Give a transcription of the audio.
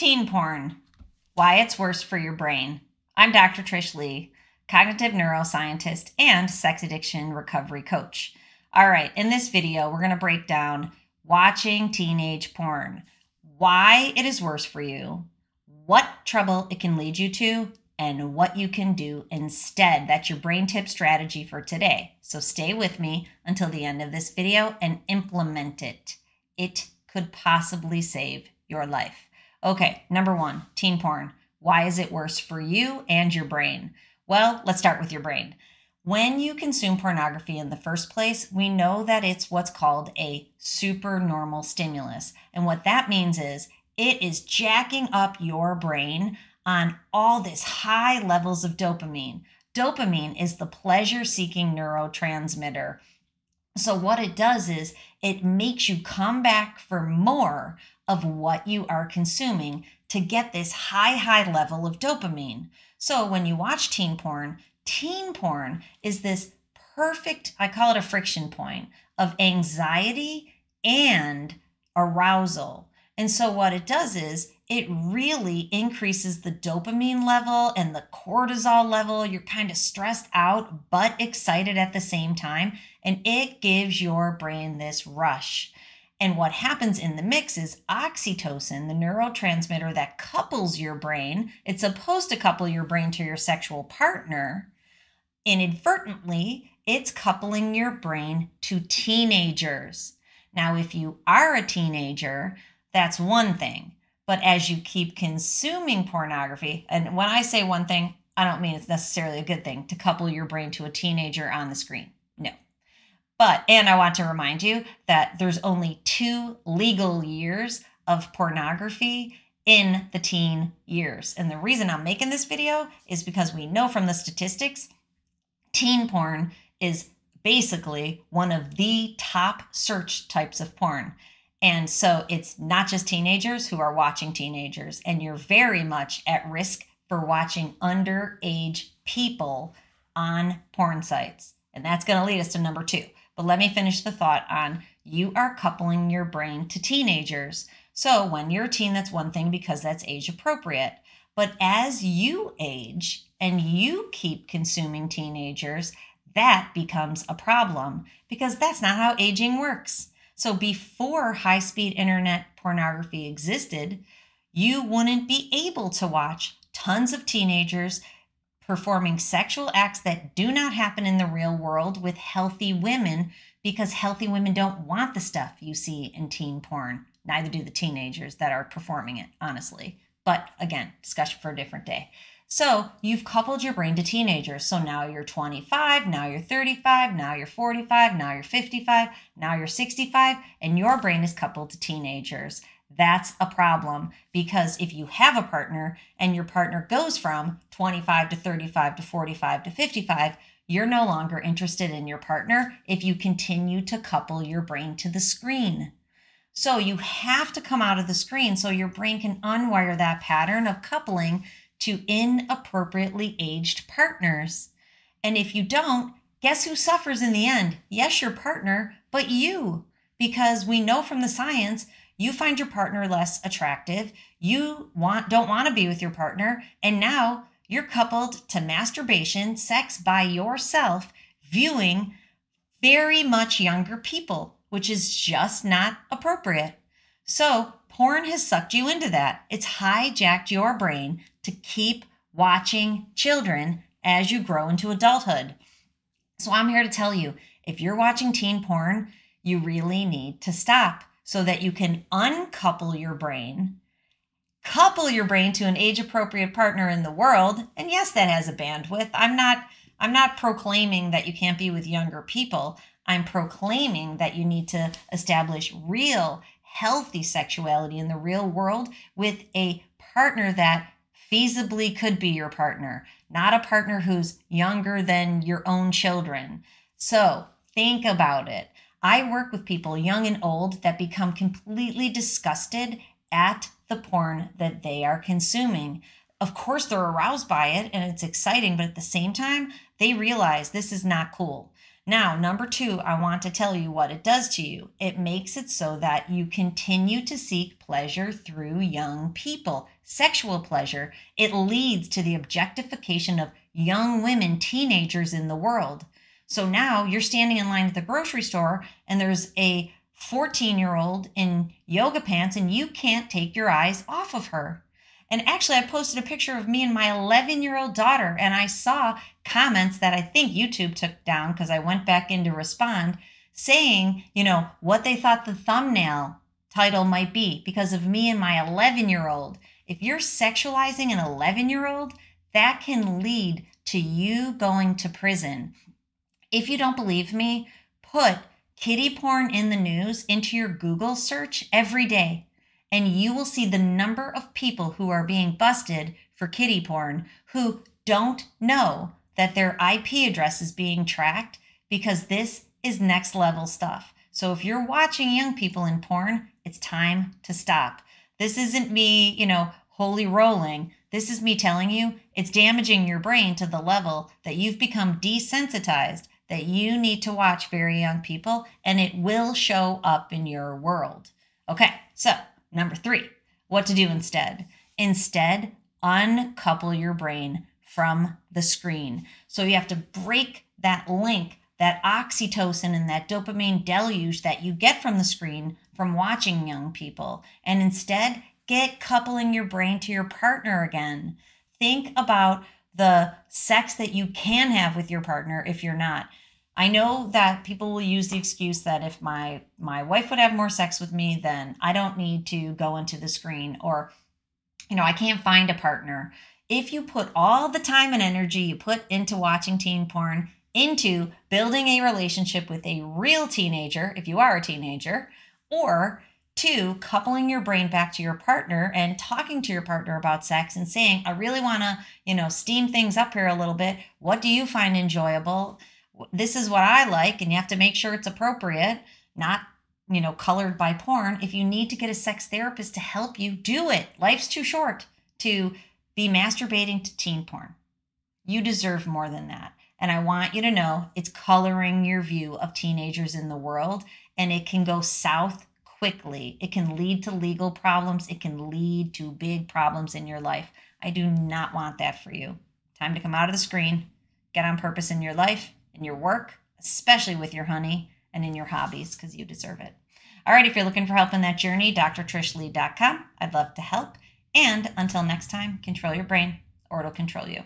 Teen porn. Why it's worse for your brain. I'm Dr. Trish Leigh, cognitive neuroscientist and sex addiction recovery coach. All right, in this video, we're going to break down watching teenage porn, why it is worse for you, what trouble it can lead you to, and what you can do instead. That's your brain tip strategy for today. So stay with me until the end of this video and implement it. It could possibly save your life. Okay, number one, teen porn. Why is it worse for you and your brain? Well, let's start with your brain. When you consume pornography in the first place, we know that it's what's called a supernormal stimulus. And what that means is it is jacking up your brain on all this high levels of dopamine. Dopamine is the pleasure seeking neurotransmitter. So, what it does is it makes you come back for more of what you are consuming to get this high, high level of dopamine. So, when you watch teen porn, teen porn is this perfect, I call it a friction point of anxiety and arousal. And so, what it does is it really increases the dopamine level and the cortisol level. You're kind of stressed out, but excited at the same time. And it gives your brain this rush. And what happens in the mix is oxytocin, the neurotransmitter that couples your brain, it's supposed to couple your brain to your sexual partner. Inadvertently, it's coupling your brain to teenagers. Now, if you are a teenager, that's one thing. But as you keep consuming pornography, and when I say one thing, I don't mean it's necessarily a good thing to couple your brain to a teenager on the screen. No. But, and I want to remind you that there's only two legal years of pornography in the teen years. And the reason I'm making this video is because we know from the statistics, teen porn is basically one of the top search types of porn. And so it's not just teenagers who are watching teenagers, and you're very much at risk for watching underage people on porn sites. And that's going to lead us to number two. But let me finish the thought on you are coupling your brain to teenagers. So when you're a teen, that's one thing because that's age appropriate. But as you age and you keep consuming teenagers, that becomes a problem because that's not how aging works. So before high speed internet pornography existed, you wouldn't be able to watch tons of teenagers performing sexual acts that do not happen in the real world with healthy women because healthy women don't want the stuff you see in teen porn. Neither do the teenagers that are performing it, honestly. But again, discussion for a different day. So you've coupled your brain to teenagers. So now you're 25, now you're 35, now you're 45, now you're 55, now you're 65, and your brain is coupled to teenagers. That's a problem because if you have a partner and your partner goes from 25 to 35 to 45 to 55, you're no longer interested in your partner if you continue to couple your brain to the screen. So you have to come out of the screen so your brain can unwire that pattern of coupling to inappropriately aged partners. And if you don't, guess who suffers in the end? Yes, your partner, but you. Because we know from the science, you find your partner less attractive, you want don't want to be with your partner, and now you're coupled to masturbation, sex by yourself, viewing very much younger people, which is just not appropriate. So, porn has sucked you into that. It's hijacked your brain to keep watching children as you grow into adulthood. So, I'm here to tell you if you're watching teen porn, you really need to stop so that you can uncouple your brain, couple your brain to an age appropriate partner in the world. And yes, that has a bandwidth. I'm not I'm not proclaiming that you can't be with younger people. I'm proclaiming that you need to establish real healthy sexuality in the real world with a partner that feasibly could be your partner, not a partner who's younger than your own children. So think about it. I work with people, young and old, that become completely disgusted at the porn that they are consuming. Of course, they're aroused by it and it's exciting, but at the same time, they realize this is not cool. Now, number two, I want to tell you what it does to you. It makes it so that you continue to seek pleasure through young people, sexual pleasure. It leads to the objectification of young women, teenagers in the world. So now you're standing in line at the grocery store and there's a 14 year old in yoga pants and you can't take your eyes off of her. And actually, I posted a picture of me and my 11 year old daughter, and I saw comments that I think YouTube took down because I went back in to respond saying, you know, what they thought the thumbnail title might be because of me and my 11 year old. If you're sexualizing an 11 year old, that can lead to you going to prison. If you don't believe me, put kiddie porn in the news into your Google search every day and you will see the number of people who are being busted for kiddie porn who don't know that their IP address is being tracked because this is next level stuff. So if you're watching young people in porn, it's time to stop. This isn't me, you know, holy rolling. This is me telling you it's damaging your brain to the level that you've become desensitized that you need to watch very young people and it will show up in your world. Okay, so Number three, what to do instead. Instead, uncouple your brain from the screen. So you have to break that link, that oxytocin and that dopamine deluge that you get from the screen from watching young people. And instead, get coupling your brain to your partner again. Think about the sex that you can have with your partner if you're not. I know that people will use the excuse that if my my wife would have more sex with me, then I don't need to go into the screen or you know, I can't find a partner. If you put all the time and energy you put into watching teen porn into building a relationship with a real teenager, if you are a teenager, or two, coupling your brain back to your partner and talking to your partner about sex and saying, I really want to, you know, steam things up here a little bit. What do you find enjoyable? this is what I like, and you have to make sure it's appropriate, not you know colored by porn. If you need to get a sex therapist to help you, do it. Life's too short to be masturbating to teen porn. You deserve more than that. And I want you to know it's coloring your view of teenagers in the world, and it can go south quickly. It can lead to legal problems. It can lead to big problems in your life. I do not want that for you. Time to come out of the screen, get on purpose in your life, in your work, especially with your honey, and in your hobbies because you deserve it. All right, if you're looking for help in that journey, drtrishleigh.com. I'd love to help. And until next time, control your brain or it'll control you.